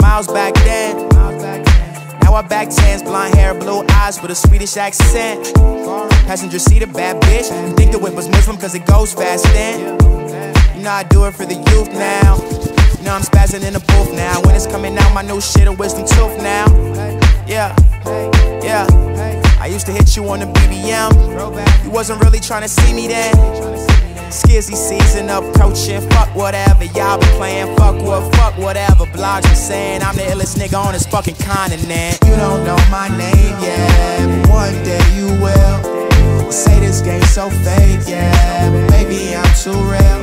miles back then. Now I back tens, blonde hair, blue eyes with a Swedish accent. Passenger seat, a bad bitch. Think the whip was Muslim cause it goes fast then. You know I do it for the youth now. You know I'm spazzing in the booth now. When it's coming out, my new shit, a wisdom tooth now. Yeah, yeah. I used to hit you on the BBM. You wasn't really trying to see me then. Skizzy season approaching, fuck whatever y'all be playing, fuck what, fuck whatever. Blogs be saying I'm the illest nigga on this fucking continent. You don't know my name yet, but one day you will. Say this game so fake, yeah, but maybe I'm too real.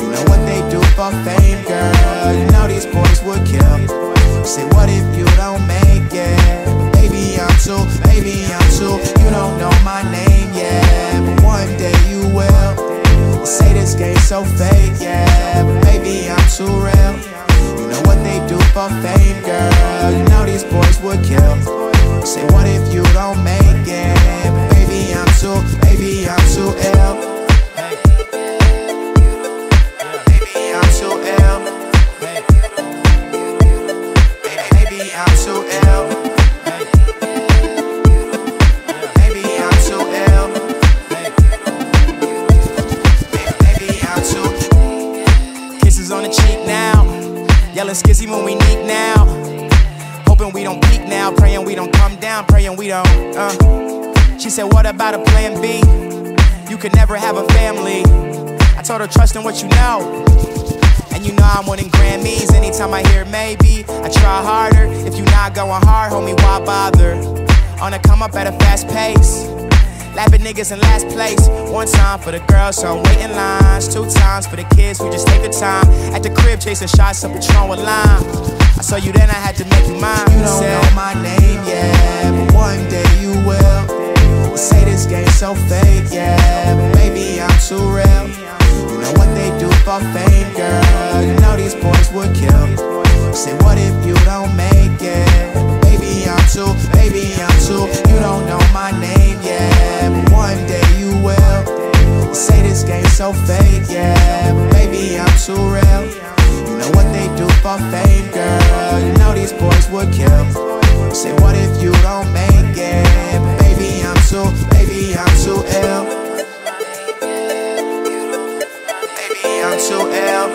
You know what they do for fame, girl. You know these boys would kill. Say what if you don't make it? Maybe I'm too, maybe I'm too. You don't know my name yet, say this game so fake, yeah, but maybe I'm Yelling skizzy when we need now. Hoping we don't peak now. Praying we don't come down. Praying we don't. Uh. She said, What about a plan B? You could never have a family. I told her, Trust in what you know. And you know I'm winning Grammys. Anytime I hear maybe, I try harder. If you not going hard, homie, why bother? On a come up at a fast pace. Lapping niggas in last place. One time for the girls, so I'm waiting lines. Two times for the kids who just take the time. At the crib, chasing shots of Patron with lime. I saw you then, I had to make you mine. You don't know my name yet, but one day you will. Say this game so fake, yeah, but maybe I'm too real. You know what they do for fame, girl. You know these boys would kill. Say what if so fake, yeah, but maybe I'm too real. You know what they do for fame, girl. You know these boys would kill. Say what if you don't make it? Maybe I'm too, maybe I'm too ill. Maybe I'm too ill.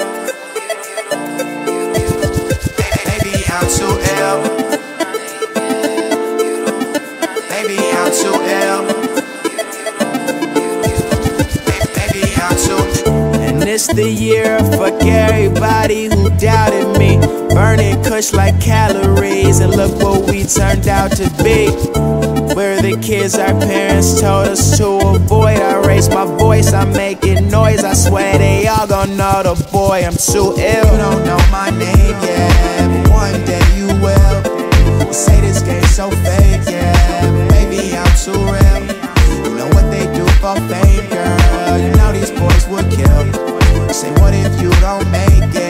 Maybe I'm too ill. The year, fuck everybody who doubted me. Burning kush like calories, and look what we turned out to be. We're the kids our parents told us to avoid. I raise my voice, I'm making noise. I swear they all gon' know the boy. I'm too ill. You don't know my name yet, but one day you will. You say this game so fake, yeah. Maybe I'm too real. You know what they do for fame, Say, what if you don't make it?